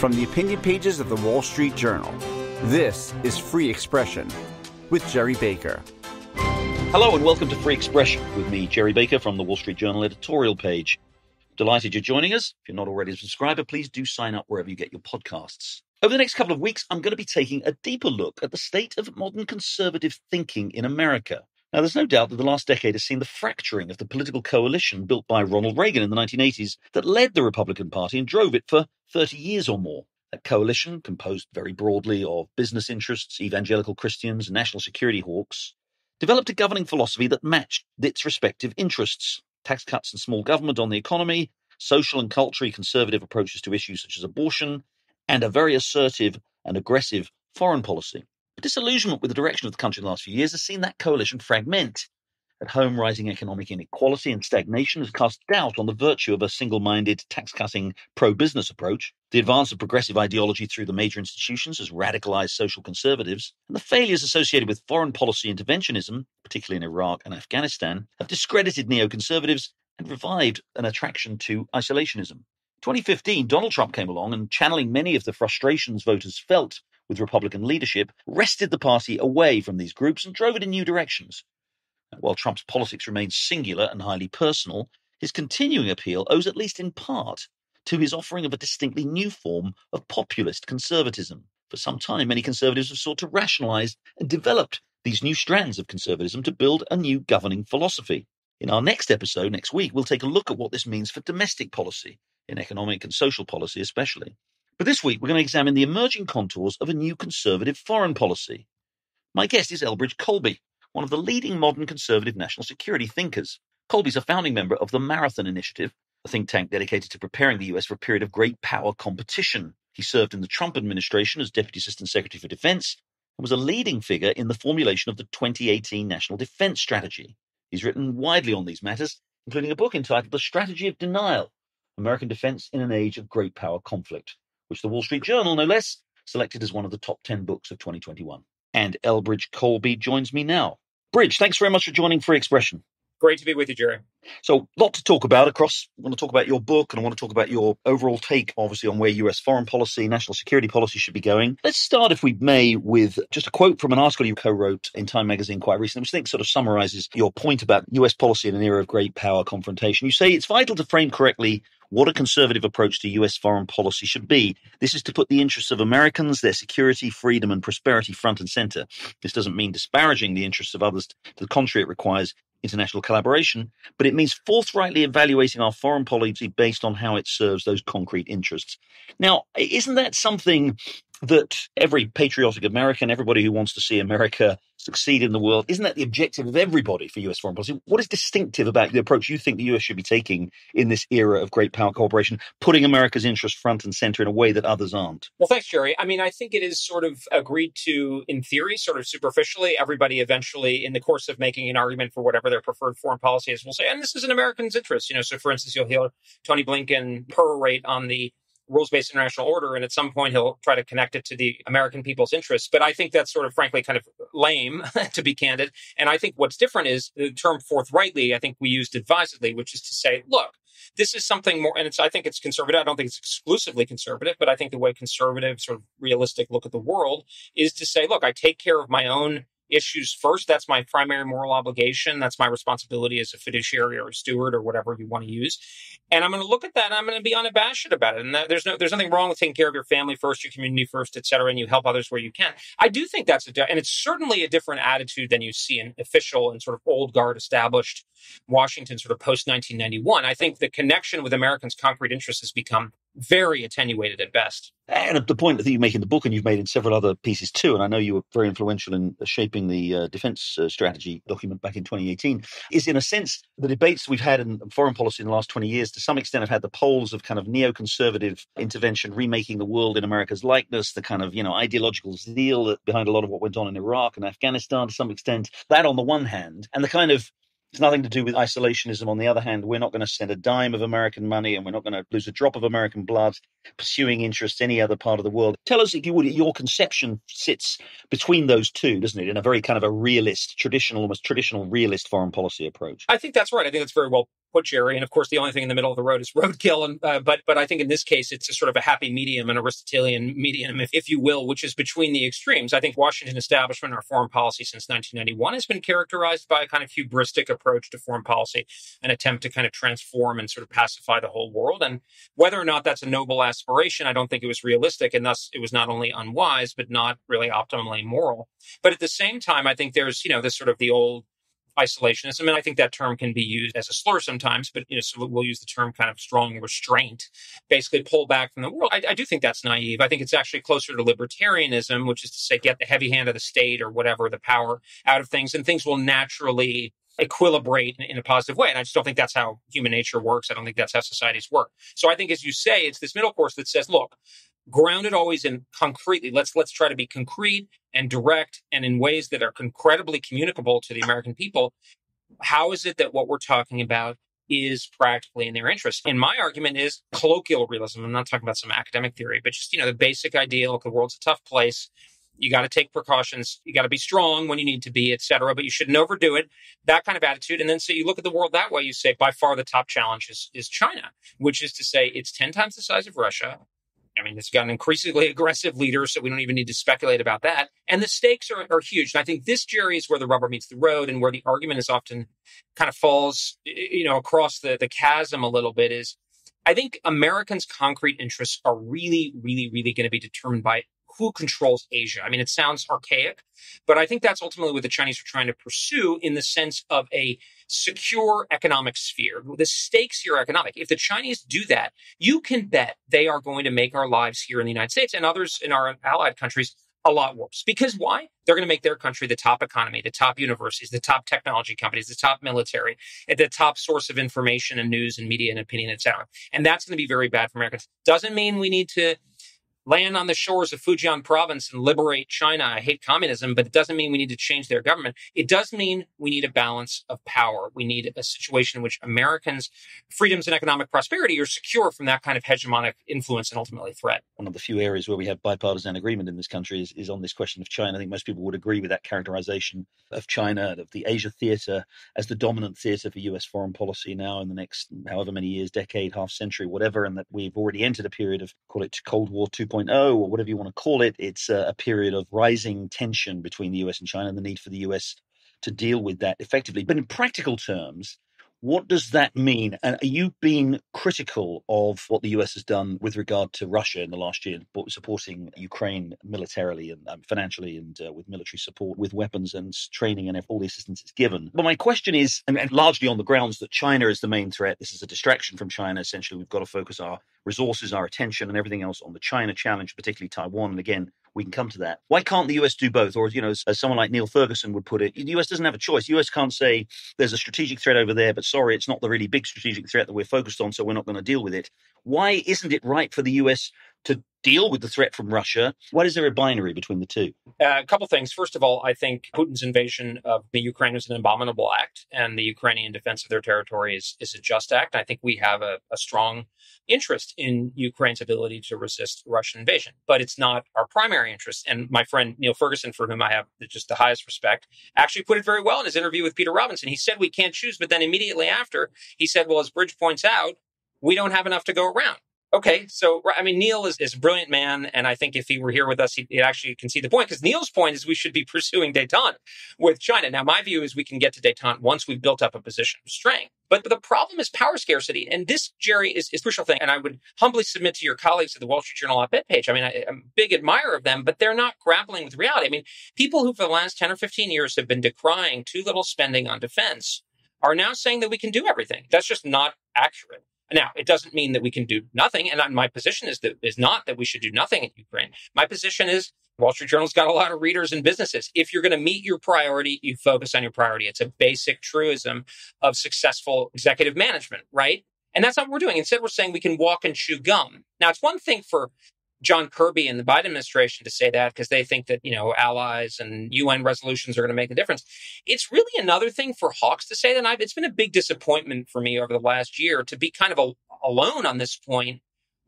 From the opinion pages of the Wall Street Journal, this is Free Expression with Gerry Baker. Hello and welcome to Free Expression with me, Gerry Baker from the Wall Street Journal editorial page. Delighted you're joining us. If you're not already a subscriber, please do sign up wherever you get your podcasts. Over the next couple of weeks, I'm going to be taking a deeper look at the state of modern conservative thinking in America. Now, there's no doubt that the last decade has seen the fracturing of the political coalition built by Ronald Reagan in the 1980s that led the Republican Party and drove it for 30 years or more. That coalition, composed very broadly of business interests, evangelical Christians, and national security hawks, developed a governing philosophy that matched its respective interests tax cuts and small government on the economy, social and culturally conservative approaches to issues such as abortion, and a very assertive and aggressive foreign policy. Disillusionment with the direction of the country in the last few years has seen that coalition fragment. At home, rising economic inequality and stagnation has cast doubt on the virtue of a single minded, tax cutting, pro business approach. The advance of progressive ideology through the major institutions has radicalized social conservatives, and the failures associated with foreign policy interventionism, particularly in Iraq and Afghanistan, have discredited neoconservatives and revived an attraction to isolationism. 2015, Donald Trump came along and, channeling many of the frustrations voters felt with Republican leadership, wrested the party away from these groups and drove it in new directions. While Trump's politics remains singular and highly personal, his continuing appeal owes at least in part to his offering of a distinctly new form of populist conservatism. For some time, many conservatives have sought to rationalize and developed these new strands of conservatism to build a new governing philosophy. In our next episode, next week, we'll take a look at what this means for domestic policy, in economic and social policy especially. But this week, we're going to examine the emerging contours of a new conservative foreign policy. My guest is Elbridge Colby, one of the leading modern conservative national security thinkers. Colby's a founding member of the Marathon Initiative, a think tank dedicated to preparing the US for a period of great power competition. He served in the Trump administration as Deputy Assistant Secretary for Defense and was a leading figure in the formulation of the 2018 National Defense Strategy. He's written widely on these matters, including a book entitled The Strategy of Denial American Defense in an Age of Great Power Conflict which the Wall Street Journal, no less, selected as one of the top 10 books of 2021. And Elbridge Colby joins me now. Bridge, thanks very much for joining Free Expression. Great to be with you, Gerry. So, a lot to talk about across. I want to talk about your book and I want to talk about your overall take, obviously, on where US foreign policy, national security policy should be going. Let's start, if we may, with just a quote from an article you co wrote in Time magazine quite recently, which I think sort of summarizes your point about US policy in an era of great power confrontation. You say it's vital to frame correctly what a conservative approach to US foreign policy should be. This is to put the interests of Americans, their security, freedom, and prosperity front and center. This doesn't mean disparaging the interests of others. To the contrary, it requires international collaboration, but it means forthrightly evaluating our foreign policy based on how it serves those concrete interests. Now, isn't that something that every patriotic American, everybody who wants to see America succeed in the world, isn't that the objective of everybody for US foreign policy? What is distinctive about the approach you think the US should be taking in this era of great power cooperation, putting America's interest front and center in a way that others aren't? Well, thanks, Gerry. I mean, I think it is sort of agreed to in theory, sort of superficially. Everybody eventually, in the course of making an argument for whatever their preferred foreign policy is, will say, and this is in Americans' interest. You know, so for instance, you'll hear Tony Blinken perorate on the rules based international order. And at some point, he'll try to connect it to the American people's interests. But I think that's sort of, frankly, kind of lame, to be candid. And I think what's different is the term forthrightly, I think we used advisedly, which is to say, look, this is something more, and it's, I think it's conservative. I don't think it's exclusively conservative, but I think the way conservative, sort of realistic look at the world is to say, look, I take care of my own issues first. That's my primary moral obligation. That's my responsibility as a fiduciary or a steward or whatever you want to use. And I'm going to look at that and I'm going to be unabashed about it. And that, there's no, there's nothing wrong with taking care of your family first, your community first, et cetera, and you help others where you can. I do think that's a, and it's certainly a different attitude than you see in official and sort of old guard established Washington sort of post 1991. I think the connection with Americans' concrete interests has become very attenuated at best. And the point that you make in the book, and you've made in several other pieces too, and I know you were very influential in shaping the uh, defense uh, strategy document back in 2018, is in a sense the debates we've had in foreign policy in the last 20 years to some extent have had the poles of kind of neoconservative intervention, remaking the world in America's likeness, the kind of, you know, ideological zeal behind a lot of what went on in Iraq and Afghanistan to some extent. That on the one hand, and the kind of it's nothing to do with isolationism. On the other hand, we're not going to send a dime of American money and we're not going to lose a drop of American blood pursuing interests any other part of the world. Tell us, if you would, your conception sits between those two, doesn't it, in a very kind of a realist, traditional, almost traditional realist foreign policy approach? I think that's right. I think that's very well put, Gerry. And of course, the only thing in the middle of the road is roadkill. And uh, but but I think in this case, it's a sort of a happy medium, an Aristotelian medium, if, if you will, which is between the extremes. I think Washington establishment, our foreign policy since 1991, has been characterized by a kind of hubristic approach to foreign policy, an attempt to kind of transform and sort of pacify the whole world. And whether or not that's a noble aspiration, I don't think it was realistic, and thus it was not only unwise but not really optimally moral. But at the same time, I think there's you know this sort of the old isolationism. And I think that term can be used as a slur sometimes, but you know, so we'll use the term kind of strong restraint, basically pull back from the world. I, I, do think that's naive. I think it's actually closer to libertarianism, which is to say, get the heavy hand of the state or whatever, the power out of things, and things will naturally equilibrate in, in a positive way. And I just don't think that's how human nature works. I don't think that's how societies work. So I think, as you say, it's this middle course that says, look, grounded always in concretely. Let's let's try to be concrete and direct and in ways that are incredibly communicable to the American people. How is it that what we're talking about is practically in their interest? And my argument is colloquial realism. I'm not talking about some academic theory, but just you know the basic idea. Look, the world's a tough place. You got to take precautions. You got to be strong when you need to be, etc but you shouldn't overdo it. That kind of attitude. And then so you look at the world that way. You say by far the top challenge is, is China, which is to say it's 10 times the size of Russia. I mean, it's got an increasingly aggressive leader, so we don't even need to speculate about that. And the stakes are, are huge. And I think this, Gerry is where the rubber meets the road and where the argument is often kind of falls, you know, across the, the chasm a little bit is I think Americans' concrete interests are really, really, really going to be determined by who controls Asia. I mean, it sounds archaic, but I think that's ultimately what the Chinese are trying to pursue in the sense of a secure economic sphere. The stakes here are economic. If the Chinese do that, you can bet they are going to make our lives here in the United States and others in our allied countries a lot worse. Because why? They're going to make their country the top economy, the top universities, the top technology companies, the top military, the top source of information and news and media and opinion, et cetera. And that's going to be very bad for Americans. Doesn't mean we need to land on the shores of Fujian province and liberate China. I hate communism, but it doesn't mean we need to change their government. It does mean we need a balance of power. We need a situation in which Americans' freedoms and economic prosperity are secure from that kind of hegemonic influence and ultimately threat. One of the few areas where we have bipartisan agreement in this country is, is on this question of China. I think most people would agree with that characterization of China, of the Asia theater as the dominant theater for US foreign policy now in the next however many years, decade, half century, whatever, and that we've already entered a period of, call it Cold War 2 2.0 or whatever you want to call it, it's a, a period of rising tension between the US and China and the need for the US to deal with that effectively. But in practical terms, what does that mean? And are you being critical of what the US has done with regard to Russia in the last year, supporting Ukraine militarily and um, financially and uh, with military support, with weapons and training and all the assistance it's given? But my question is, and, and largely on the grounds that China is the main threat, this is a distraction from China. Essentially, we've got to focus our resources, our attention, and everything else on the China challenge, particularly Taiwan. And again, we can come to that. Why can't the US do both? Or, you know, as, as, someone like Niall Ferguson would put it, the US doesn't have a choice. The US can't say there's a strategic threat over there, but sorry, it's not the really big strategic threat that we're focused on, so we're not going to deal with it. Why isn't it right for the US to deal with the threat from Russia? Why is there a binary between the two? Uh, a couple things. First of all, I think Putin's invasion of the Ukraine is an abominable act, and the Ukrainian defense of their territory is, is a just act. I think we have a, a strong interest in Ukraine's ability to resist Russian invasion, but it's not our primary interest. And my friend Niall Ferguson, for whom I have just the highest respect, actually put it very well in his interview with Peter Robinson. He said we can't choose, but then immediately after, he said, well, as Bridge points out, we don't have enough to go around. Okay, so I mean, Niall is, is a brilliant man, and I think if he were here with us, he, he actually can see the point. Because Niall's point is we should be pursuing détente with China. Now, my view is we can get to détente once we've built up a position of strength. But the problem is power scarcity, and this, Gerry, is, is a crucial thing. And I would humbly submit to your colleagues at the Wall Street Journal op-ed page. I mean, I, I'm a big admirer of them, but they're not grappling with reality. I mean, people who for the last ten or fifteen years have been decrying too little spending on defense are now saying that we can do everything. That's just not accurate. Now, it doesn't mean that we can do nothing. And my position is that is not that we should do nothing in Ukraine. My position is Wall Street Journal's got a lot of readers and businesses. If you're going to meet your priority, you focus on your priority. It's a basic truism of successful executive management, right? And that's not what we're doing. Instead, we're saying we can walk and chew gum. Now, it's one thing for John Kirby and the Biden administration to say that because they think that, you know, allies and UN resolutions are going to make a difference. It's really another thing for Hawks to say that. I've, it's been a big disappointment for me over the last year to be kind of a, alone on this point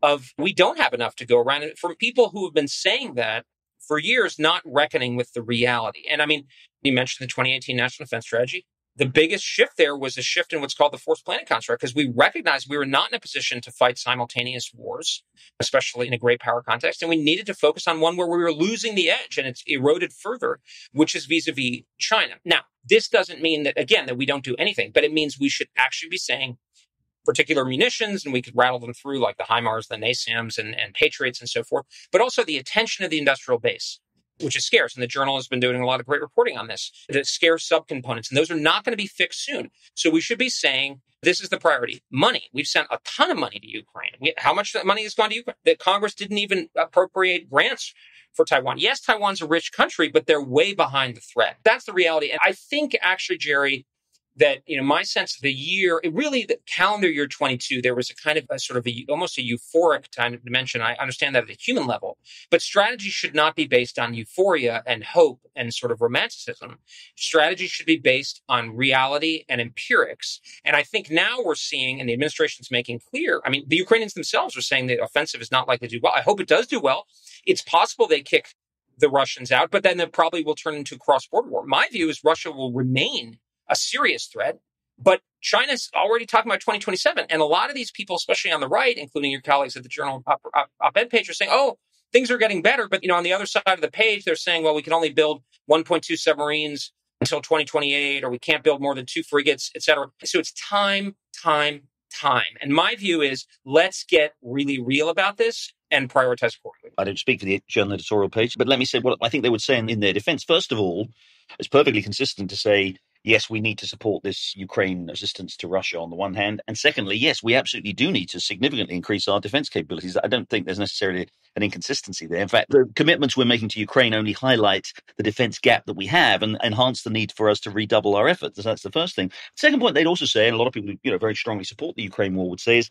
of we don't have enough to go around. And from people who have been saying that for years, not reckoning with the reality. And I mean, you mentioned the 2018 National Defense Strategy the biggest shift there was a shift in what's called the force planning construct because we recognized we were not in a position to fight simultaneous wars, especially in a great power context. And we needed to focus on one where we were losing the edge and it's eroded further, which is vis a vis China. Now, this doesn't mean that, again, that we don't do anything, but it means we should actually be saying particular munitions and we could rattle them through like the HIMARS, the NASAMS and, and Patriots and so forth, but also the attention of the industrial base which is scarce. And the journal has been doing a lot of great reporting on this, the scarce subcomponents. And those are not going to be fixed soon. So we should be saying this is the priority money. We've sent a ton of money to Ukraine. We, how much money has gone to Ukraine? That Congress didn't even appropriate grants for Taiwan. Yes, Taiwan's a rich country, but they're way behind the threat. That's the reality. And I think actually, Gerry, that you know my sense of the year really the calendar year 22 there was a kind of a sort of a almost a euphoric of dimension. I understand that at the human level but strategy should not be based on euphoria and hope and sort of romanticism. Strategy should be based on reality and empirics. And i think now we're seeing and the administration's making clear i mean the ukrainians themselves are saying the offensive is not likely to do well. I hope it does do well. It's possible they kick the Russians out, but then it probably will turn into a cross border war. My view is Russia will remain a serious threat. But China's already talking about 2027. And a lot of these people, especially on the right, including your colleagues at the journal op, op-ed page, are saying, oh, things are getting better. But, you know, on the other side of the page, they're saying, well, we can only build 1.2 submarines until 2028, or we can't build more than two frigates, et cetera. So it's time, time, time. And my view is let's get really real about this and prioritize accordingly. I don't speak for the journal editorial page, but let me say what I think they would say in, in their defense. First of all, it's perfectly consistent to say yes, we need to support this Ukraine assistance to Russia on the one hand. And secondly, yes, we absolutely do need to significantly increase our defense capabilities. I don't think there's necessarily an inconsistency there. In fact, the commitments we're making to Ukraine only highlight the defense gap that we have and enhance the need for us to redouble our efforts. That's the first thing. Second point, they'd also say, and a lot of people you know very strongly support the Ukraine war would say, is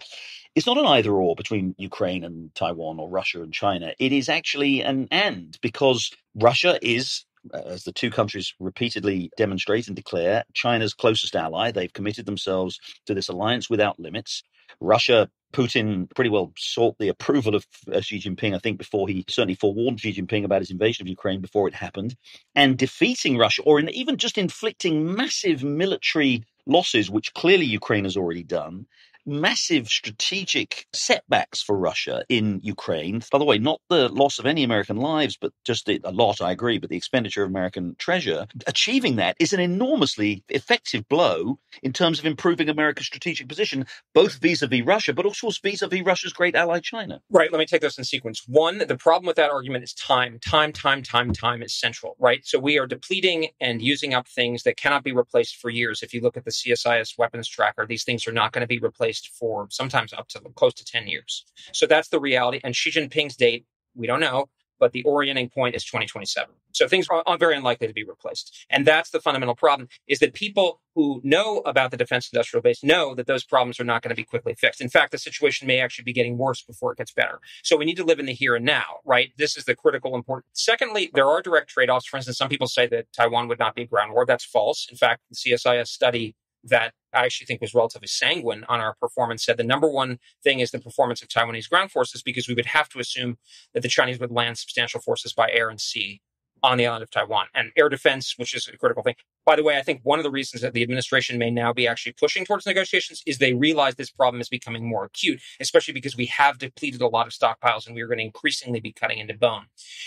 it's not an either or between Ukraine and Taiwan or Russia and China. It is actually an and because Russia is as the two countries repeatedly demonstrate and declare, China's closest ally. They've committed themselves to this alliance without limits. Russia, Putin pretty well sought the approval of uh, Xi Jinping, I think, before he certainly forewarned Xi Jinping about his invasion of Ukraine before it happened. And defeating Russia, or in, even just inflicting massive military losses, which clearly Ukraine has already done, massive strategic setbacks for Russia in Ukraine. By the way, not the loss of any American lives, but just a lot, I agree, but the expenditure of American treasure. Achieving that is an enormously effective blow in terms of improving America's strategic position, both vis a vis Russia, but also vis a vis Russia's great ally, China. Right. Let me take this in sequence. One, the problem with that argument is time. Time, time, time, time is central, right? So we are depleting and using up things that cannot be replaced for years. If you look at the CSIS weapons tracker, these things are not going to be replaced for sometimes up to close to 10 years. So that's the reality. And Xi Jinping's date, we don't know, but the orienting point is 2027. So things are very unlikely to be replaced. And that's the fundamental problem is that people who know about the defense industrial base know that those problems are not going to be quickly fixed. In fact, the situation may actually be getting worse before it gets better. So we need to live in the here and now, right? This is the critical important. Secondly, there are direct trade-offs. For instance, some people say that Taiwan would not be a ground war. That's false. In fact, the CSIS study that I actually think was relatively sanguine on our performance said the number one thing is the performance of Taiwanese ground forces because we would have to assume that the Chinese would land substantial forces by air and sea on the island of Taiwan and air defense, which is a critical thing. By the way, I think one of the reasons that the administration may now be actually pushing towards negotiations is they realize this problem is becoming more acute, especially because we have depleted a lot of stockpiles and we are going to increasingly be cutting into bone.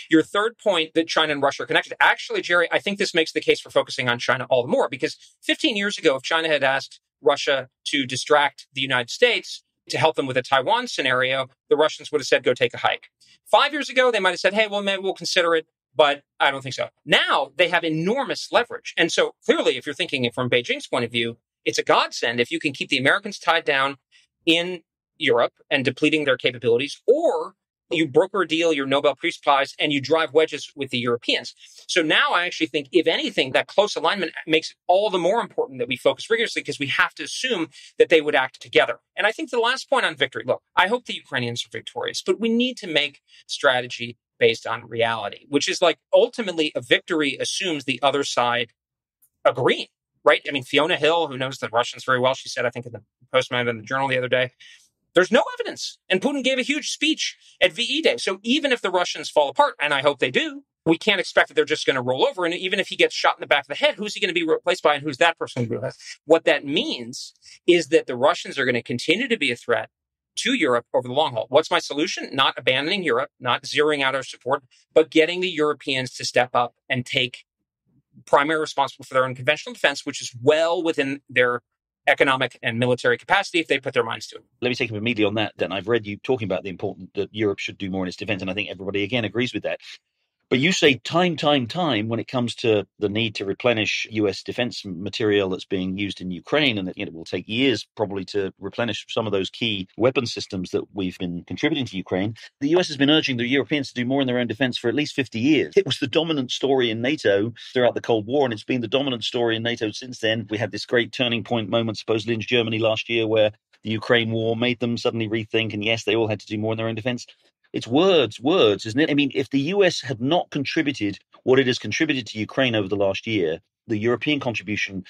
Your third point that China and Russia are connected, actually, Gerry, I think this makes the case for focusing on China all the more because 15 years ago, if China had asked Russia to distract the United States, to help them with a Taiwan scenario, the Russians would have said, go take a hike. Five years ago, they might have said, hey, well, maybe we'll consider it but I don't think so. Now they have enormous leverage. And so clearly, if you're thinking from Beijing's point of view, it's a godsend if you can keep the Americans tied down in Europe and depleting their capabilities, or you broker a deal, your Nobel Peace Prize, and you drive wedges with the Europeans. So now I actually think, if anything, that close alignment makes it all the more important that we focus rigorously because we have to assume that they would act together. And I think the last point on victory look, I hope the Ukrainians are victorious, but we need to make strategy based on reality, which is like ultimately a victory assumes the other side agreeing, right? I mean, Fiona Hill, who knows the Russians very well, she said, I think in the Postman in the Journal the other day, There's no evidence. And Putin gave a huge speech at VE Day. So even if the Russians fall apart, and I hope they do, we can't expect that they're just going to roll over. And even if he gets shot in the back of the head, who's he going to be replaced by and who's that person going to be? What that means is that the Russians are going to continue to be a threat to Europe over the long haul. What's my solution? Not abandoning Europe, not zeroing out our support, but getting the Europeans to step up and take primary responsible for their own conventional defense, which is well within their economic and military capacity if they put their minds to it. Let me take up immediately on that. Then I've read you talking about the important that Europe should do more in its defence, and I think everybody again agrees with that. But you say time, time, time when it comes to the need to replenish US defense material that's being used in Ukraine, and that you know, it will take years probably to replenish some of those key weapon systems that we've been contributing to Ukraine. The US has been urging the Europeans to do more in their own defense for at least 50 years. It was the dominant story in NATO throughout the Cold War, and it's been the dominant story in NATO since then. We had this great turning point moment, supposedly in Germany last year, where the Ukraine war made them suddenly rethink, and yes, they all had to do more in their own defense. It's words, words, isn't it? I mean, if the US had not contributed what it has contributed to Ukraine over the last year, the European contribution,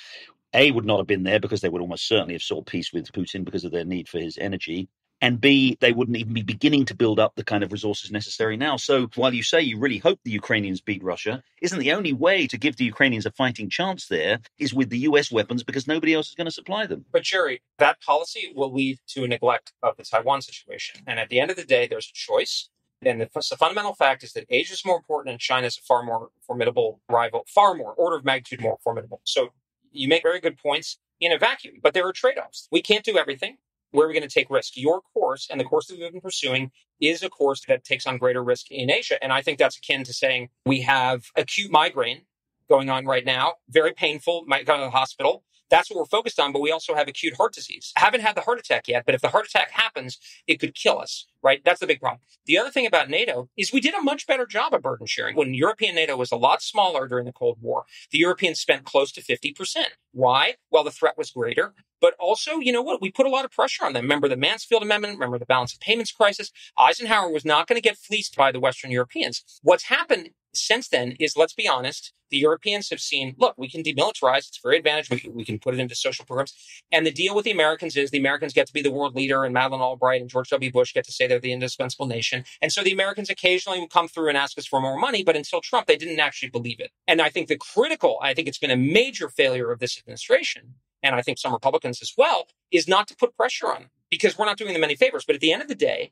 A, would not have been there because they would almost certainly have sought peace with Putin because of their need for his energy and B, they wouldn't even be beginning to build up the kind of resources necessary now. So while you say you really hope the Ukrainians beat Russia, isn't the only way to give the Ukrainians a fighting chance there is with the US weapons because nobody else is going to supply them? But Gerry, that policy will lead to a neglect of the Taiwan situation. And at the end of the day, there's a choice. And the, the fundamental fact is that Asia is more important and China is a far more formidable rival, far more, order of magnitude more formidable. So you make very good points in a vacuum, but there are trade offs. We can't do everything where are we going to take risk? Your course and the course that we've been pursuing is a course that takes on greater risk in Asia. And I think that's akin to saying we have acute migraine going on right now, very painful, might go to the hospital. That's what we're focused on, but we also have acute heart disease. I haven't had the heart attack yet, but if the heart attack happens, it could kill us, right? That's the big problem. The other thing about NATO is we did a much better job of burden sharing. When European NATO was a lot smaller during the Cold War, the Europeans spent close to 50%. Why? Well, the threat was greater. But also, you know what? We put a lot of pressure on them. Remember the Mansfield Amendment? Remember the balance of payments crisis? Eisenhower was not going to get fleeced by the Western Europeans. What's happened since then is, let's be honest, the Europeans have seen, look, we can demilitarize. It's very advantage. We, we can put it into social programs. And the deal with the Americans is the Americans get to be the world leader and Madeleine Albright and George W. Bush get to say they're the indispensable nation. And so the Americans occasionally come through and ask us for more money. But until Trump, they didn't actually believe it. And I think the critical, I think it's been a major failure of this administration. And I think some Republicans as well is not to put pressure on them because we're not doing them any favors. But at the end of the day,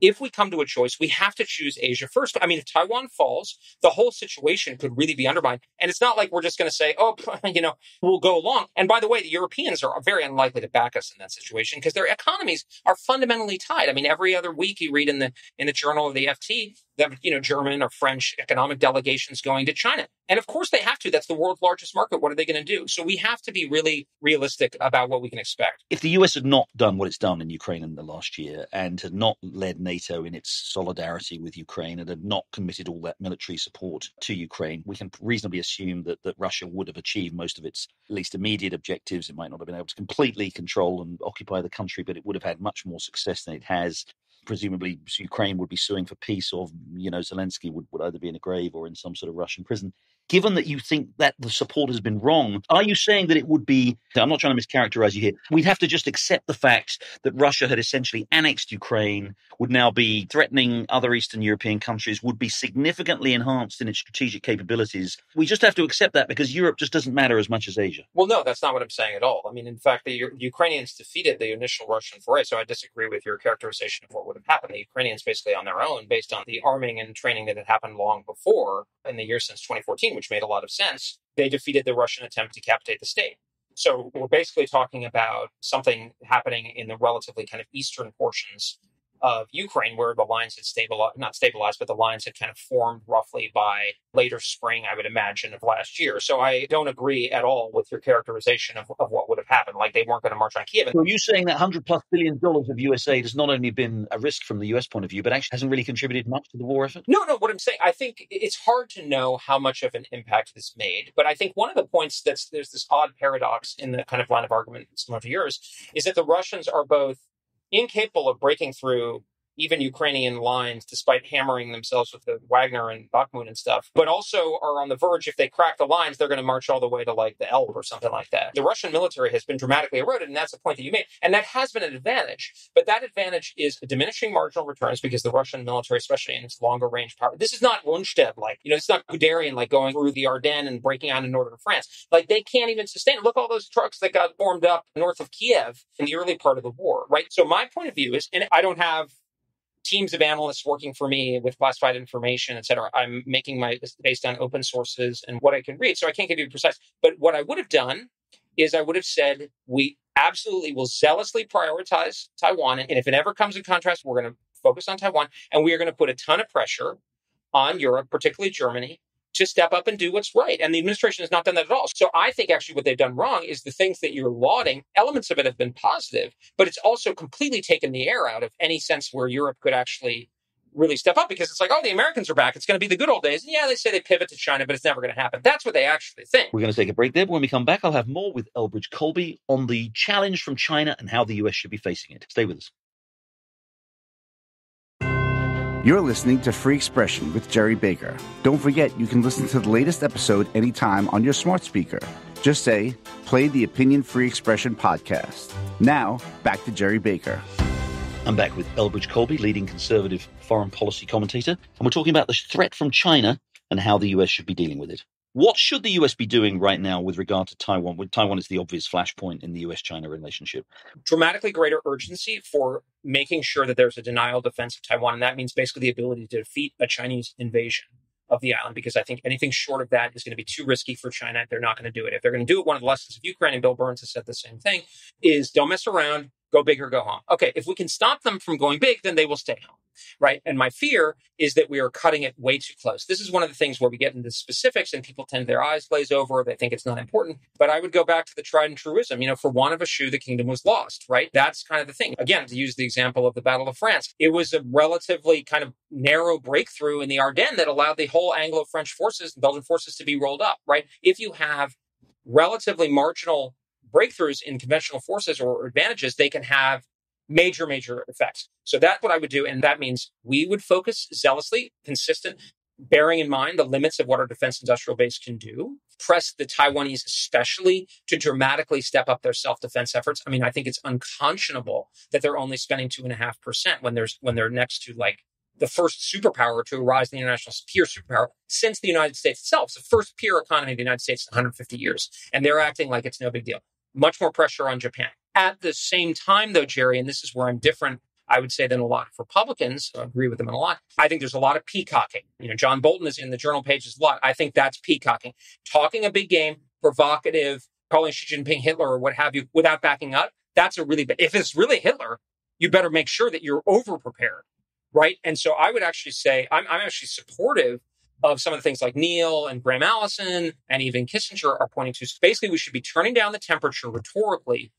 if we come to a choice, we have to choose Asia first. I mean, if Taiwan falls, the whole situation could really be undermined. And it's not like we're just going to say, oh, you know, we'll go along. And by the way, the Europeans are very unlikely to back us in that situation because their economies are fundamentally tied. I mean, every other week you read in the in the journal of the FT that you know German or French economic delegations going to China. And of course they have to. That's the world's largest market. What are they going to do? So we have to be really realistic about what we can expect. If the US had not done what it's done in Ukraine in the last year and had not led NATO in its solidarity with Ukraine and had not committed all that military support to Ukraine, we can reasonably assume that, that Russia would have achieved most of its at least immediate objectives. It might not have been able to completely control and occupy the country, but it would have had much more success than it has presumably Ukraine would be suing for peace, or you know Zelensky would, would either be in a grave or in some sort of Russian prison given that you think that the support has been wrong, are you saying that it would be, I'm not trying to mischaracterize you here, we'd have to just accept the fact that Russia had essentially annexed Ukraine, would now be threatening other Eastern European countries, would be significantly enhanced in its strategic capabilities? We just have to accept that because Europe just doesn't matter as much as Asia. Well, no, that's not what I'm saying at all. I mean, in fact, the, Ukrainians defeated the initial Russian foray, so I disagree with your characterization of what would have happened. The Ukrainians basically on their own, based on the arming and training that had happened long before in the years since 2014, which made a lot of sense, they defeated the Russian attempt to decapitate the state. So we're basically talking about something happening in the relatively kind of eastern portions of Ukraine, where the lines had stabilized, not stabilized, but the lines had kind of formed roughly by later spring, I would imagine, of last year. So I don't agree at all with your characterization of, of what would have happened. Like they weren't going to march on Kiev. So are you saying that 100 plus billion dollars of US aid has not only been a risk from the US point of view, but actually hasn't really contributed much to the war effort? No, no. What I'm saying, I think it's hard to know how much of an impact this made. But I think one of the points that's there's this odd paradox in the kind of line of argument some of yours is that the Russians are both incapable of breaking through even Ukrainian lines, despite hammering themselves with the Wagner and Bakhmut and stuff, but also are on the verge. If they crack the lines, they're going to march all the way to like the Elbe or something like that. The Russian military has been dramatically eroded, and that's a point that you made. And that has been an advantage. But that advantage is diminishing marginal returns because the Russian military, especially in its longer range power, this is not Rundstedt like, you know, it's not Guderian like going through the Ardennes and breaking out in northern France. Like they can't even sustain. Look, all those trucks that got formed up north of Kiev in the early part of the war, right? So my point of view is, and I don't have teams of analysts working for me with classified information, et cetera. I'm making my based on open sources and what I can read. So I can't give you precise. But what I would have done is I would have said we absolutely will zealously prioritize Taiwan. And if it ever comes in contrast, we're going to focus on Taiwan and we are going to put a ton of pressure on Europe, particularly Germany, to step up and do what's right. And the administration has not done that at all. So I think actually what they've done wrong is the things that you're lauding, elements of it have been positive, but it's also completely taken the air out of any sense where Europe could actually really step up because it's like, oh, the Americans are back. It's going to be the good old days. And yeah, they say they pivot to China, but it's never going to happen. That's what they actually think. We're going to take a break there. But when we come back, I'll have more with Elbridge Colby on the challenge from China and how the US should be facing it. Stay with us. You're listening to Free Expression with Gerry Baker. Don't forget, you can listen to the latest episode anytime on your smart speaker. Just say, play the Opinion Free Expression podcast. Now, back to Gerry Baker. I'm back with Elbridge Colby, leading conservative foreign policy commentator, and we're talking about the threat from China and how the US should be dealing with it. What should the US be doing right now with regard to Taiwan? With Taiwan is the obvious flashpoint in the US China relationship. Dramatically greater urgency for making sure that there's a denial defense of Taiwan. And that means basically the ability to defeat a Chinese invasion of the island, because I think anything short of that is going to be too risky for China. They're not going to do it. If they're going to do it, one of the lessons of Ukraine, and Bill Burns has said the same thing, is don't mess around, go big or go home. Okay, if we can stop them from going big, then they will stay home right? And my fear is that we are cutting it way too close. This is one of the things where we get into specifics and people tend their eyes glaze over. They think it's not important. But I would go back to the tried and truism. You know, for want of a shoe, the kingdom was lost, right? That's kind of the thing. Again, to use the example of the Battle of France, it was a relatively kind of narrow breakthrough in the Ardennes that allowed the whole Anglo-French forces and Belgian forces to be rolled up, right? If you have relatively marginal breakthroughs in conventional forces or advantages, they can have major, major effects. So that's what I would do. And that means we would focus zealously, consistent, bearing in mind the limits of what our defense industrial base can do. Press the Taiwanese especially to dramatically step up their self-defense efforts. I mean, I think it's unconscionable that they're only spending two and a half percent when there's when they're next to like the first superpower to arise in the international peer superpower since the United States itself. It's the first peer economy of the United States in 150 years. And they're acting like it's no big deal. Much more pressure on Japan. At the same time, though, Gerry, and this is where I'm different, I would say, than a lot of Republicans, I agree with them a lot. I think there's a lot of peacocking. You know, John Bolton is in the journal pages a lot. I think that's peacocking. Talking a big game, provocative, calling Xi Jinping Hitler or what have you without backing up. That's a really bad, if it's really Hitler, you better make sure that you're over prepared. Right. And so I would actually say I'm, I'm actually supportive of some of the things like Niall and Graham Allison and even Kissinger are pointing to. So basically, we should be turning down the temperature rhetorically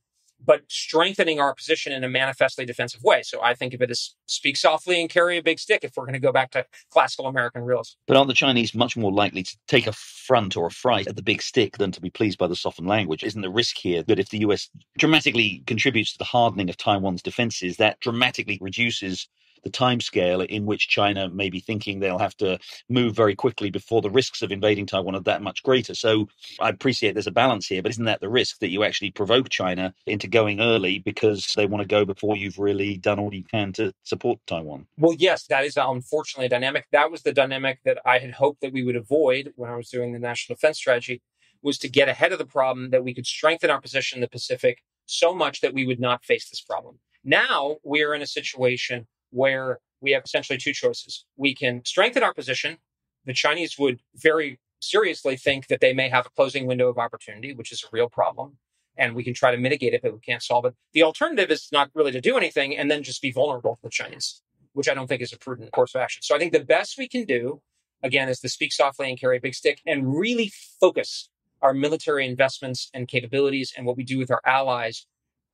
but strengthening our position in a manifestly defensive way. So I think of it as speak softly and carry a big stick if we're going to go back to classical American realism. But aren't the Chinese much more likely to take a front or a fright at the big stick than to be pleased by the softened language? Isn't the risk here that if the US dramatically contributes to the hardening of Taiwan's defenses, that dramatically reduces the timescale in which China may be thinking they'll have to move very quickly before the risks of invading Taiwan are that much greater. So I appreciate there's a balance here, but isn't that the risk that you actually provoke China into going early because they want to go before you've really done all you can to support Taiwan? Well, yes, that is unfortunately a dynamic. That was the dynamic that I had hoped that we would avoid when I was doing the national defense strategy was to get ahead of the problem that we could strengthen our position in the Pacific so much that we would not face this problem. Now we're in a situation where we have essentially two choices. We can strengthen our position. The Chinese would very seriously think that they may have a closing window of opportunity, which is a real problem. And we can try to mitigate it, but we can't solve it. The alternative is not really to do anything and then just be vulnerable to the Chinese, which I don't think is a prudent course of action. So I think the best we can do, again, is to speak softly and carry a big stick and really focus our military investments and capabilities and what we do with our allies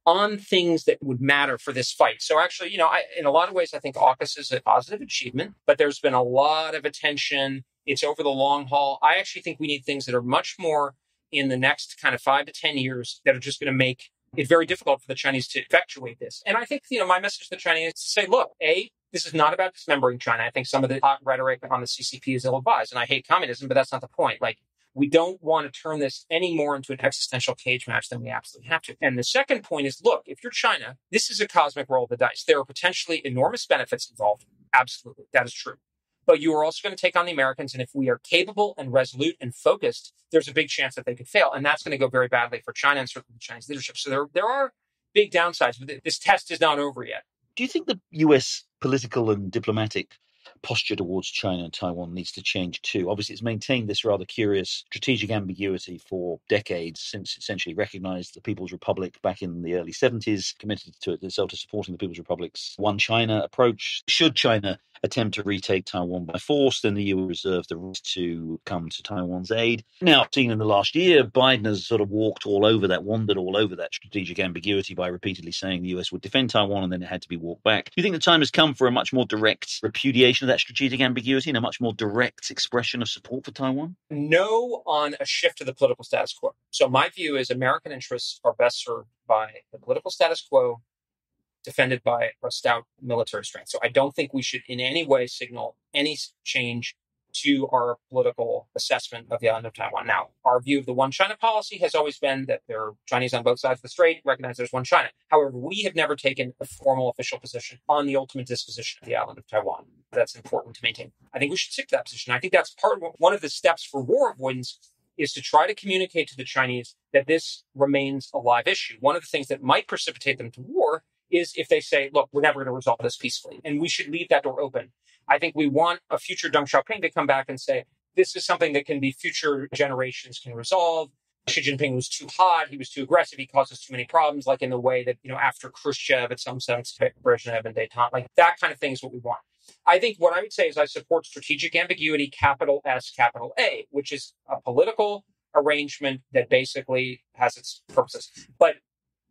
on things that would matter for this fight. So actually, you know, I, in a lot of ways, I think AUKUS is a positive achievement, but there's been a lot of attention. It's over the long haul. I actually think we need things that are much more in the next kind of five to 10 years that are just going to make it very difficult for the Chinese to effectuate this. And I think, you know, my message to the Chinese is to say, look, A, This is not about dismembering China. I think some of the hot rhetoric on the CCP is ill advised, and I hate communism, but that's not the point. Like, we don't want to turn this any more into an existential cage match than we absolutely have to. And the second point is look, if you're China, this is a cosmic roll of the dice. There are potentially enormous benefits involved. Absolutely. That is true. But you are also going to take on the Americans. And if we are capable and resolute and focused, there's a big chance that they could fail. And that's going to go very badly for China and certainly the Chinese leadership. So there, there are big downsides, but this test is not over yet. Do you think the US political and diplomatic posture towards China and Taiwan needs to change too. Obviously, it's maintained this rather curious strategic ambiguity for decades since essentially recognized the People's Republic back in the early 70s, committed to it itself to supporting the People's Republic's one China approach. Should China attempt to retake Taiwan by force, then the EU reserve the right to come to Taiwan's aid. Now, seen in the last year, Biden has sort of walked all over that, wandered all over that strategic ambiguity by repeatedly saying the US would defend Taiwan and then it had to be walked back. Do you think the time has come for a much more direct repudiation of that strategic ambiguity and a much more direct expression of support for Taiwan? No, on a shift to the political status quo. So, my view is American interests are best served by the political status quo defended by a stout military strength. So I don't think we should in any way signal any change to our political assessment of the island of Taiwan. Now, our view of the one China policy has always been that there are Chinese on both sides of the strait, recognize there's one China. However, we have never taken a formal official position on the ultimate disposition of the island of Taiwan. That's important to maintain. I think we should stick to that position. I think that's part of one of the steps for war avoidance is to try to communicate to the Chinese that this remains a live issue. One of the things that might precipitate them to war is if they say, look, we're never going to resolve this peacefully. And we should leave that door open. I think we want a future Deng Xiaoping to come back and say, this is something that can be future generations can resolve. Xi Jinping was too hot. He was too aggressive. He causes too many problems, like in the way that, you know, after Khrushchev, at some sense, Brezhnev and detente, like that kind of thing is what we want. I think what I would say is I support strategic ambiguity, capital S, capital A, which is a political arrangement that basically has its purposes. But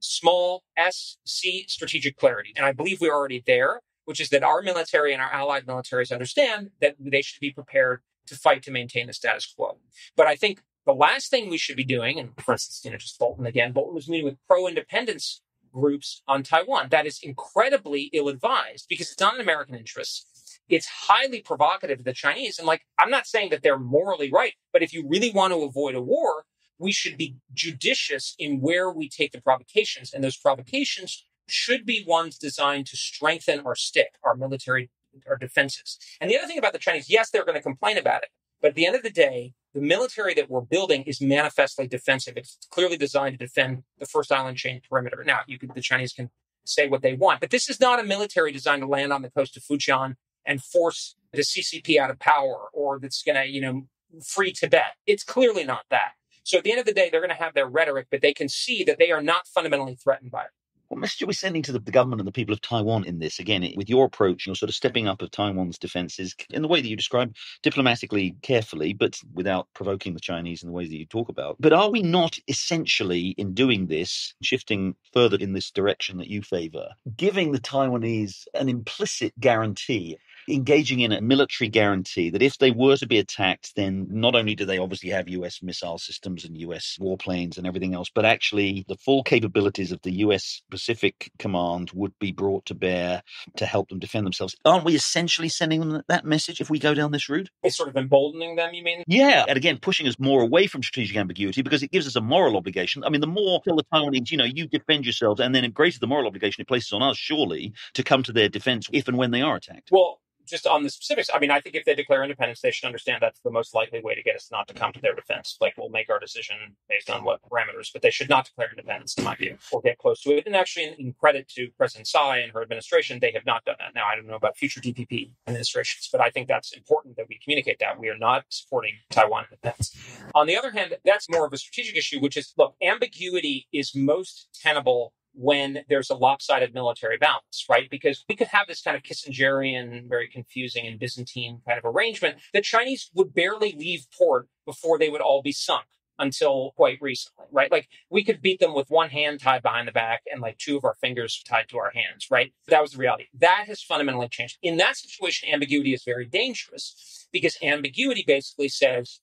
small S, C, strategic clarity. And I believe we're already there, which is that our military and our allied militaries understand that they should be prepared to fight to maintain the status quo. But I think the last thing we should be doing, and for instance, you know, just Bolton again, Bolton was meeting with pro independence groups on Taiwan. That is incredibly ill advised because it's not in American interests. It's highly provocative to the Chinese. And like, I'm not saying that they're morally right, but if you really want to avoid a war, we should be judicious in where we take the provocations. And those provocations should be ones designed to strengthen our stick, our military, our defenses. And the other thing about the Chinese, yes, they're going to complain about it. But at the end of the day, the military that we're building is manifestly defensive. It's clearly designed to defend the first island chain perimeter. Now, you could, the Chinese can say what they want, but this is not a military designed to land on the coast of Fujian and force the CCP out of power or that's going to, you know, free Tibet. It's clearly not that. So at the end of the day, they're going to have their rhetoric, but they can see that they are not fundamentally threatened by it. What message are we sending to the, government and the people of Taiwan in this? Again, with your approach, you're sort of stepping up of Taiwan's defenses in the way that you describe, diplomatically, carefully, but without provoking the Chinese in the ways that you talk about. But are we not essentially, in doing this, shifting further in this direction that you favor, giving the Taiwanese an implicit guarantee engaging in a military guarantee that if they were to be attacked, then not only do they obviously have US missile systems and US warplanes and everything else, but actually the full capabilities of the US Pacific Command would be brought to bear to help them defend themselves. Aren't we essentially sending them that message if we go down this route? It's sort of emboldening them, you mean? Yeah. And again, pushing us more away from strategic ambiguity because it gives us a moral obligation. I mean, the more the Taiwanese, you know, you defend yourselves and then in greater the moral obligation it places on us, surely, to come to their defense if and when they are attacked. Well, just on the specifics, I mean, I think if they declare independence, they should understand that's the most likely way to get us not to come to their defense. Like, we'll make our decision based on what parameters, but they should not declare independence, in my view, or get close to it. And actually, in, in credit to President Tsai and her administration, they have not done that. Now, I don't know about future DPP administrations, but I think that's important that we communicate that we are not supporting Taiwan independence. On the other hand, that's more of a strategic issue, which is look, ambiguity is most tenable when there's a lopsided military balance, right? Because we could have this kind of Kissingerian, very confusing and Byzantine kind of arrangement. The Chinese would barely leave port before they would all be sunk until quite recently, right? Like we could beat them with one hand tied behind the back and like two of our fingers tied to our hands, right? That was the reality. That has fundamentally changed. In that situation, ambiguity is very dangerous because ambiguity basically says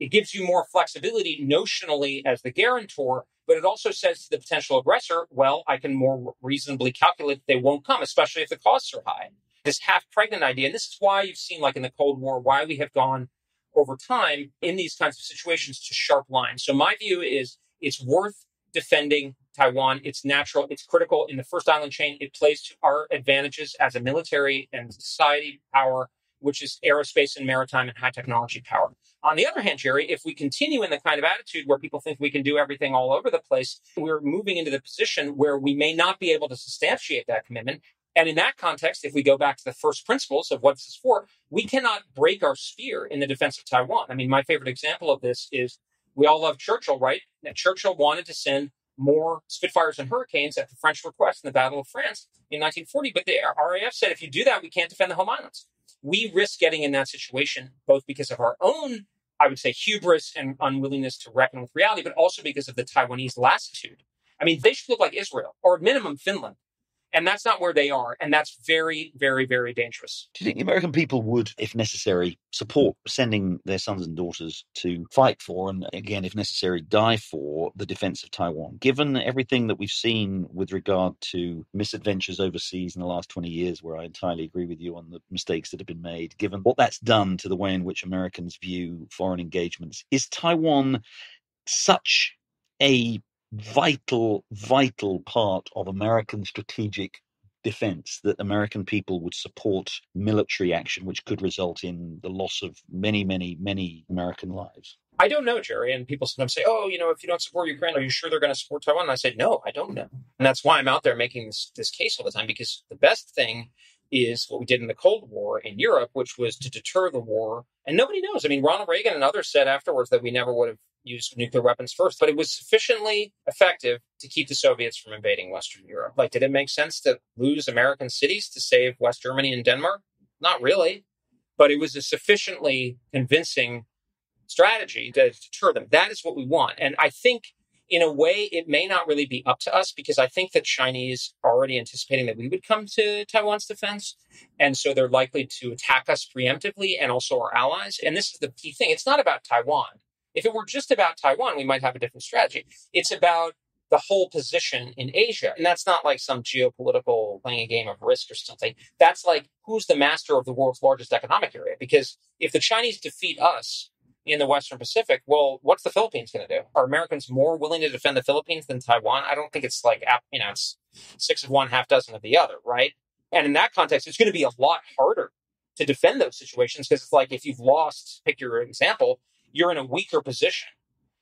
it gives you more flexibility notionally as the guarantor, but it also says to the potential aggressor, well, I can more reasonably calculate they won't come, especially if the costs are high. this half pregnant idea. And this is why you've seen, like in the Cold War, why we have gone over time in these kinds of situations to sharp lines. So my view is it's worth defending Taiwan. It's natural. It's critical in the first island chain. It plays to our advantages as a military and society power, which is aerospace and maritime and high technology power. On the other hand, Gerry, if we continue in the kind of attitude where people think we can do everything all over the place, we're moving into the position where we may not be able to substantiate that commitment. And in that context, if we go back to the first principles of what this is for, we cannot break our sphere in the defense of Taiwan. I mean, my favorite example of this is we all love Churchill, right? Now, Churchill wanted to send more Spitfires and Hurricanes at the French request in the Battle of France in 1940. But the RAF said, if you do that, we can't defend the home islands. We risk getting in that situation, both because of our own, I would say, hubris and unwillingness to reckon with reality, but also because of the Taiwanese lassitude. I mean, they should look like Israel, or at minimum Finland. And that's not where they are. And that's very, very, very dangerous. Do you think the American people would, if necessary, support sending their sons and daughters to fight for, and again, if necessary, die for the defense of Taiwan? Given everything that we've seen with regard to misadventures overseas in the last 20 years, where I entirely agree with you on the mistakes that have been made, given what that's done to the way in which Americans view foreign engagements, is Taiwan such a vital, vital part of American strategic defense that American people would support military action, which could result in the loss of many, many, many American lives? I don't know, Gerry. And people sometimes say, oh, you know, if you don't support Ukraine, are you sure they're going to support Taiwan? And I say, no, I don't know. And that's why I'm out there making this, this case all the time, because the best thing is what we did in the Cold War in Europe, which was to deter the war. And nobody knows. I mean, Ronald Reagan and others said afterwards that we never would have used nuclear weapons first, but it was sufficiently effective to keep the Soviets from invading Western Europe. Like, did it make sense to lose American cities to save West Germany and Denmark? Not really, but it was a sufficiently convincing strategy to deter them. That is what we want. And I think in a way, it may not really be up to us because I think the Chinese are already anticipating that we would come to Taiwan's defense. And so they're likely to attack us preemptively and also our allies. And this is the key thing. It's not about Taiwan. If it were just about Taiwan, we might have a different strategy. It's about the whole position in Asia. And that's not like some geopolitical playing a game of risk or something. That's like who's the master of the world's largest economic area? Because if the Chinese defeat us in the Western Pacific, well, what's the Philippines going to do? Are Americans more willing to defend the Philippines than Taiwan? I don't think it's like, you know, it's six of one, half dozen of the other, right? And in that context, it's going to be a lot harder to defend those situations because it's like if you've lost, pick your example, you're in a weaker position.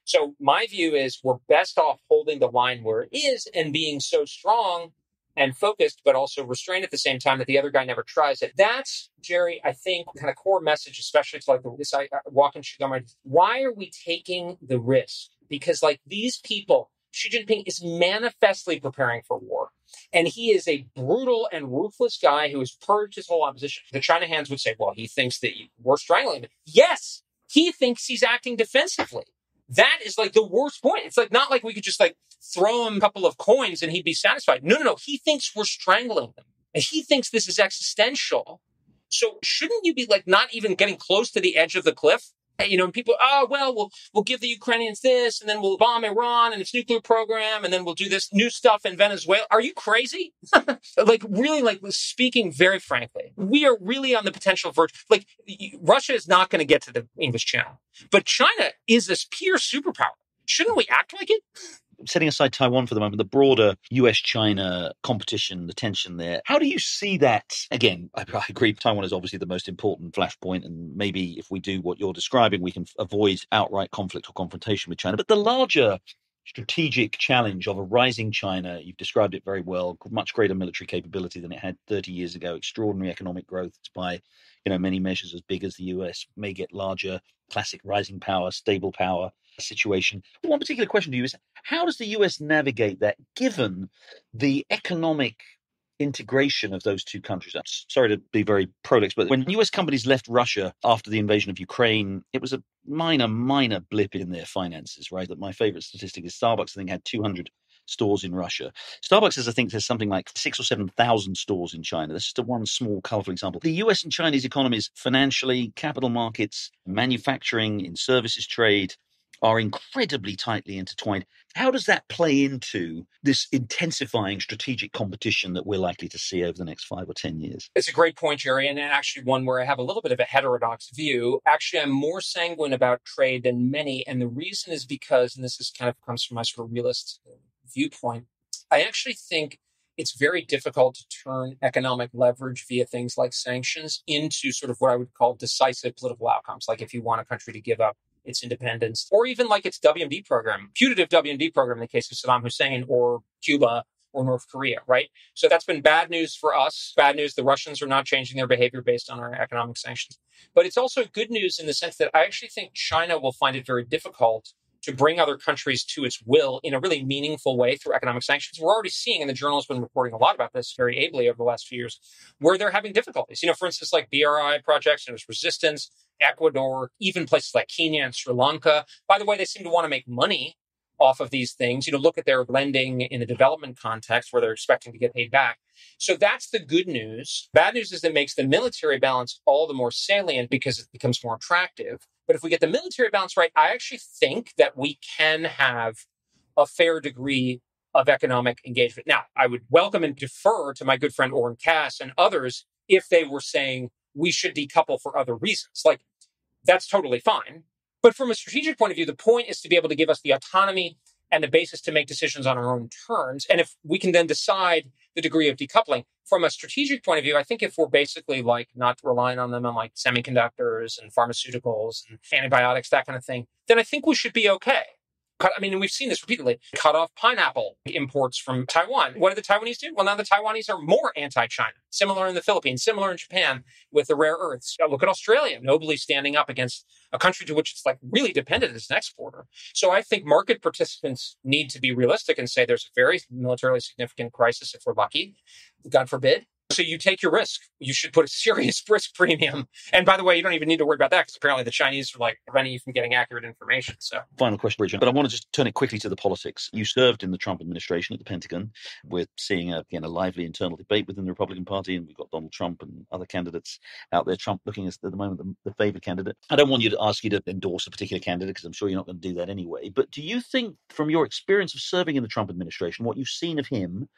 So my view is we're best off holding the line where it is and being so strong and focused, but also restrained at the same time that the other guy never tries it. That's, Gerry, I think, kind of core message, especially to like this I, uh, walk in Shigama. Why are we taking the risk? Because like these people, Xi Jinping is manifestly preparing for war. And he is a brutal and ruthless guy who has purged his whole opposition. The China hands would say, well, he thinks that we're strangling him. Yes, he thinks he's acting defensively. That is like the worst point. It's like not like we could just like throw him a couple of coins and he'd be satisfied. No, no, no. He thinks we're strangling him. And he thinks this is existential. So shouldn't you be like not even getting close to the edge of the cliff? Eh, you know, and people, oh, well, we'll, we'll give the Ukrainians this and then we'll bomb Iran and its nuclear program and then we'll do this new stuff in Venezuela. Are you crazy? like really, like speaking very frankly, we are really on the potential verge. Like Russia is not going to get to the English channel, but China is this pure superpower. Shouldn't we act like it? Setting aside Taiwan for the moment, the broader US China competition, the tension there, how do you see that? Again, I, I, agree, Taiwan is obviously the most important flashpoint, and maybe if we do what you're describing, we can avoid outright conflict or confrontation with China. But the larger strategic challenge of a rising China. You've described it very well. Much greater military capability than it had 30 years ago. Extraordinary economic growth. It's by, you know, many measures as big as the US. May get larger. Classic rising power, stable power situation. One particular question to you is how does the US navigate that given the economic integration of those two countries? I'm sorry to be very prolix, but when US companies left Russia after the invasion of Ukraine, it was a minor, minor blip in their finances, right? That my favorite statistic is Starbucks, I think, had 200 stores in Russia. Starbucks has, I think, there's something like six or 7,000 stores in China. That's just a one small, colorful example. The US and Chinese economies, financially, capital markets, manufacturing, in services trade, are incredibly tightly intertwined. How does that play into this intensifying strategic competition that we're likely to see over the next five or 10 years? It's a great point, Gerry, and actually one where I have a little bit of a heterodox view. Actually, I'm more sanguine about trade than many. And the reason is because, and this is kind of comes from my sort of realist viewpoint, I actually think it's very difficult to turn economic leverage via things like sanctions into sort of what I would call decisive political outcomes. Like if you want a country to give up its independence, or even like its WMD program, putative WMD program in the case of Saddam Hussein or Cuba or North Korea, right? So that's been bad news for us. Bad news. The Russians are not changing their behavior based on our economic sanctions. But it's also good news in the sense that I actually think China will find it very difficult to bring other countries to its will in a really meaningful way through economic sanctions. We're already seeing, and the journal has been reporting a lot about this very ably over the last few years, where they're having difficulties. You know, for instance, like BRI projects, and there's resistance, Ecuador, even places like Kenya and Sri Lanka. By the way, they seem to want to make money off of these things. You know, look at their lending in the development context where they're expecting to get paid back. So that's the good news. Bad news is that makes the military balance all the more salient because it becomes more attractive. But if we get the military balance right, I actually think that we can have a fair degree of economic engagement. Now, I would welcome and defer to my good friend Oren Cass and others if they were saying we should decouple for other reasons. Like, that's totally fine. But from a strategic point of view, the point is to be able to give us the autonomy and the basis to make decisions on our own terms. And if we can then decide the degree of decoupling from a strategic point of view, I think if we're basically like not relying on them on like semiconductors and pharmaceuticals and antibiotics, that kind of thing, then I think we should be okay cut, I mean, we've seen this repeatedly, cut off pineapple imports from Taiwan. What do the Taiwanese do? Well, now the Taiwanese are more anti-China. Similar in the Philippines, similar in Japan with the rare earths. Look at Australia, nobly standing up against a country to which it's like really dependent as an exporter. So I think market participants need to be realistic and say there's a very militarily significant crisis if we're lucky. God forbid. So you take your risk. You should put a serious risk premium. And by the way, you don't even need to worry about that because apparently the Chinese are like preventing you from getting accurate information. So final question, Bridge, but I want to just turn it quickly to the politics. You served in the Trump administration at the Pentagon. We're seeing a, again a lively internal debate within the Republican Party, and we've got Donald Trump and other candidates out there. Trump looking at the moment the, the favored candidate. I don't want you to ask you to endorse a particular candidate because I'm sure you're not going to do that anyway. But do you think, from your experience of serving in the Trump administration, what you've seen of him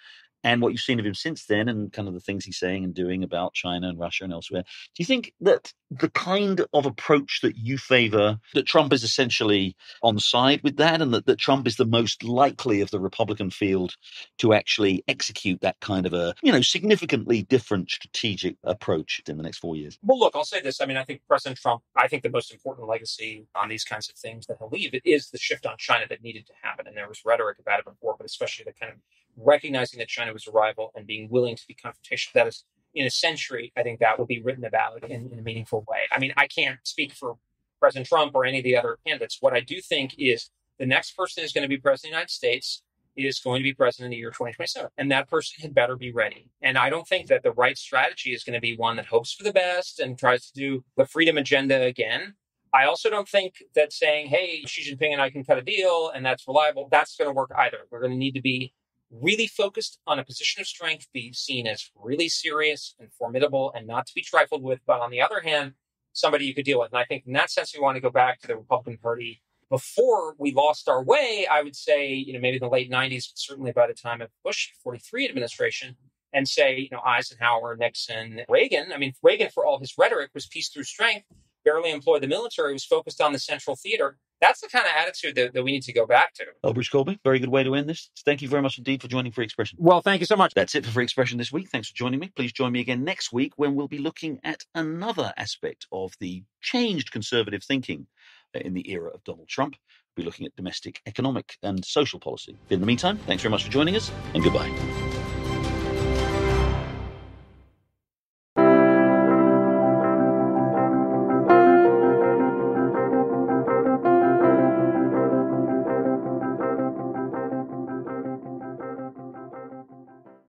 and what you've seen of him since then and kind of the things he's saying and doing about China and Russia and elsewhere. Do you think that the kind of approach that you favor, that Trump is essentially on side with that and that, that Trump is the most likely of the Republican field to actually execute that kind of a, you know, significantly different strategic approach in the next four years? Well, look, I'll say this. I mean, I think President Trump, I think the most important legacy on these kinds of things that he'll leave is the shift on China that needed to happen. And there was rhetoric about it before, but especially the kind of recognizing that China was a rival and being willing to be confrontational. That is, in a century, I think that will be written about in, in a meaningful way. I mean, I can't speak for President Trump or any of the other candidates. What I do think is the next person is going to be president of the United States is going to be president in the year 2027. And that person had better be ready. And I don't think that the right strategy is going to be one that hopes for the best and tries to do the freedom agenda again. I also don't think that saying, hey, Xi Jinping and I can cut a deal and that's reliable, that's going to work either. We're going to need to be really focused on a position of strength, be seen as really serious and formidable and not to be trifled with. But on the other hand, somebody you could deal with. And I think in that sense, we want to go back to the Republican Party before we lost our way. I would say, you know, maybe in the late 90s, certainly by the time of Bush 43 administration, and say, you know, Eisenhower, Nixon, Reagan. I mean, Reagan, for all his rhetoric, was peace through strength, barely employed the military, was focused on the central theater that's the kind of attitude that, that we need to go back to. Elbridge Colby, very good way to end this. Thank you very much indeed for joining Free Expression. Well, thank you so much. That's it for Free Expression this week. Thanks for joining me. Please join me again next week when we'll be looking at another aspect of the changed conservative thinking uh, in the era of Donald Trump. We'll be looking at domestic economic and social policy. In the meantime, thanks very much for joining us and goodbye.